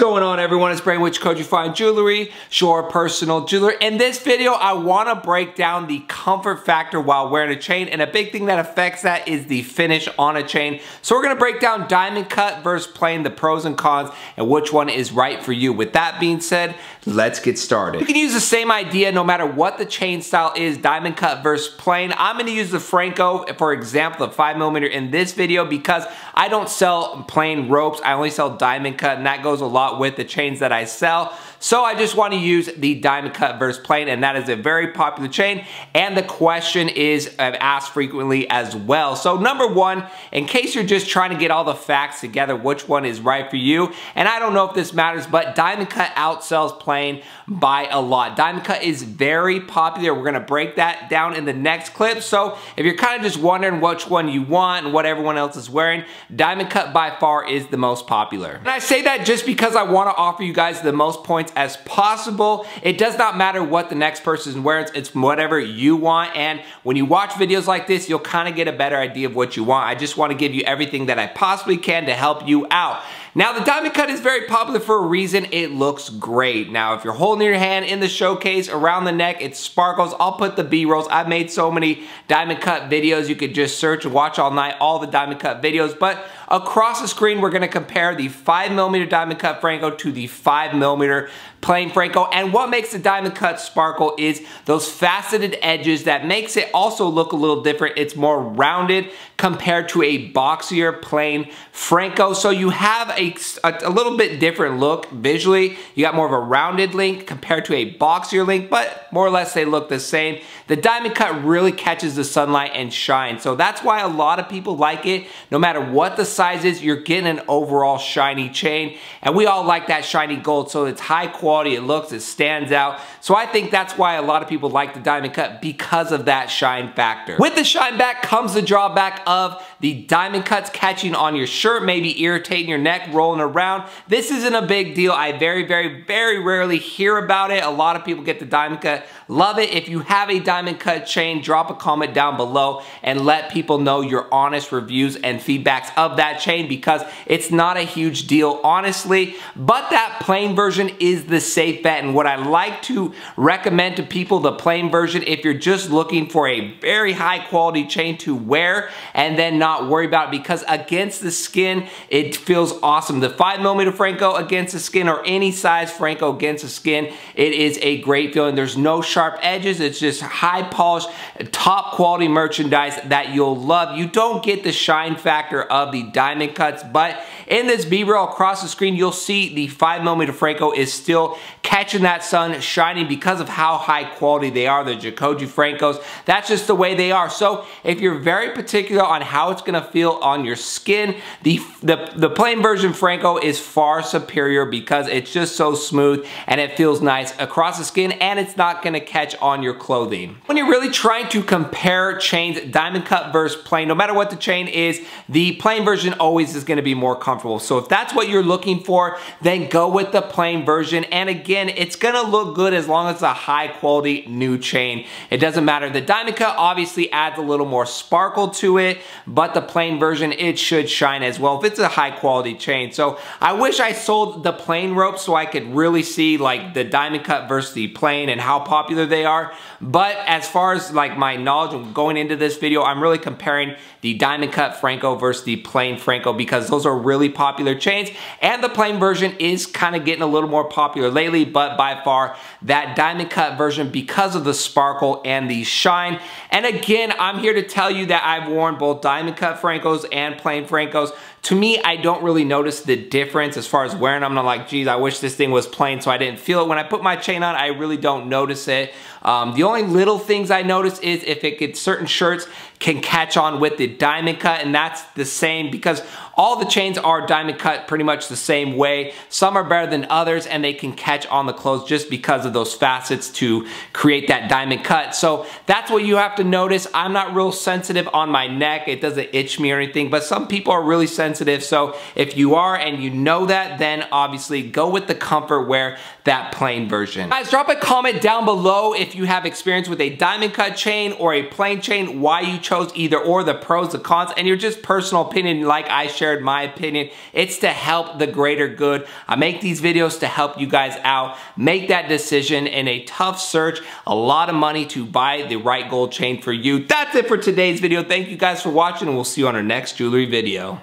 going on everyone? It's Brandon with Jacoje Fine Jewelry, Shore Personal Jeweler. In this video, I want to break down the comfort factor while wearing a chain, and a big thing that affects that is the finish on a chain. So we're to break down diamond cut versus plain, the pros and cons, and which one is right for you. With that being said, let's get started. You can use the same idea no matter what the chain style is, diamond cut versus plain. I'm going to use the Franco, for example, the five millimeter in this video because I don't sell plain ropes. I only sell diamond cut, and that goes a lot with the chains that I sell. So I just want to use the diamond cut versus plain and that is a very popular chain and the question is uh, asked frequently as well. So number one, in case you're just trying to get all the facts together, which one is right for you, and I don't know if this matters, but diamond cut outsells plain by a lot. Diamond cut is very popular. We're gonna break that down in the next clip. So if you're kind of just wondering which one you want and what everyone else is wearing, diamond cut by far is the most popular. And I say that just because I wanna offer you guys the most points as possible. It does not matter what the next person wears, it's whatever you want. And when you watch videos like this, you'll kind of get a better idea of what you want. I just want to give you everything that I possibly can to help you out. Now the diamond cut is very popular for a reason, it looks great. Now if you're holding your hand in the showcase around the neck, it sparkles. I'll put the B-rolls. I've made so many diamond cut videos. You could just search and watch all night all the diamond cut videos. But across the screen, we're gonna compare the five millimeter diamond cut Franco to the five millimeter plain Franco. And what makes the diamond cut sparkle is those faceted edges that makes it also look a little different. It's more rounded compared to a boxier plain Franco. So you have a, a, little bit different look visually. You got more of a rounded link compared to a boxier link, but more or less they look the same. The diamond cut really catches the sunlight and shine. So that's why a lot of people like it. No matter what the size is, you're getting an overall shiny chain. And we all like that shiny gold. So it's high quality, it looks, it stands out. So I think that's why a lot of people like the diamond cut because of that shine factor. With the shine back comes the drawback of the diamond cuts catching on your shirt, maybe irritating your neck, rolling around. This isn't a big deal. I very, very, very rarely hear about it. A lot of people get the diamond cut, love it. If you have a diamond cut chain, drop a comment down below and let people know your honest reviews and feedbacks of that chain because it's not a huge deal, honestly. But that plain version is the safe bet. And what I like to recommend to people, the plain version, if you're just looking for a very high quality chain to wear and then not not worry about because against the skin, it feels awesome. The 5mm Franco against the skin or any size Franco against the skin, it is a great feeling. There's no sharp edges. It's just high polished, top quality merchandise that you'll love. You don't get the shine factor of the diamond cuts, but in this B-roll across the screen, you'll see the 5mm Franco is still catching that sun, shining because of how high quality they are, the Jacoje Francos. That's just the way they are. So if you're very particular on how it's gonna feel on your skin, the, the, the plain version Franco is far superior because it's just so smooth and it feels nice across the skin and it's not gonna catch on your clothing. When you're really trying to compare chains, diamond cut versus plain, no matter what the chain is, the plain version always is gonna be more comfortable. So if that's what you're looking for, then go with the plain version. And again, again, it's gonna look good as long as it's a high quality new chain. It doesn't matter. The diamond cut obviously adds a little more sparkle to it, but the plain version, it should shine as well if it's a high quality chain. So I wish I sold the plain rope so I could really see like the diamond cut versus the plain and how popular they are. But as far as like my knowledge of going into this video, I'm really comparing the diamond cut Franco versus the plain Franco because those are really popular chains and the plain version is kind of getting a little more popular lately but by far that diamond cut version because of the sparkle and the shine. And again, I'm here to tell you that I've worn both diamond cut Francos and plain Francos. To me, I don't really notice the difference as far as wearing them. I'm like, geez, I wish this thing was plain so I didn't feel it. When I put my chain on, I really don't notice it. Um, the only little things I notice is if it gets certain shirts can catch on with the diamond cut and that's the same because all the chains are diamond cut pretty much the same way. Some are better than others and they can catch on the clothes just because of those facets to create that diamond cut. So that's what you have to notice. I'm not real sensitive on my neck. It doesn't itch me or anything, but some people are really sensitive. So if you are and you know that, then obviously go with the comfort wear that plain version. Guys, drop a comment down below if if you have experience with a diamond cut chain or a plain chain, why you chose either or, the pros, the cons, and your just personal opinion like I shared my opinion. It's to help the greater good. I make these videos to help you guys out. Make that decision in a tough search, a lot of money to buy the right gold chain for you. That's it for today's video. Thank you guys for watching and we'll see you on our next jewelry video.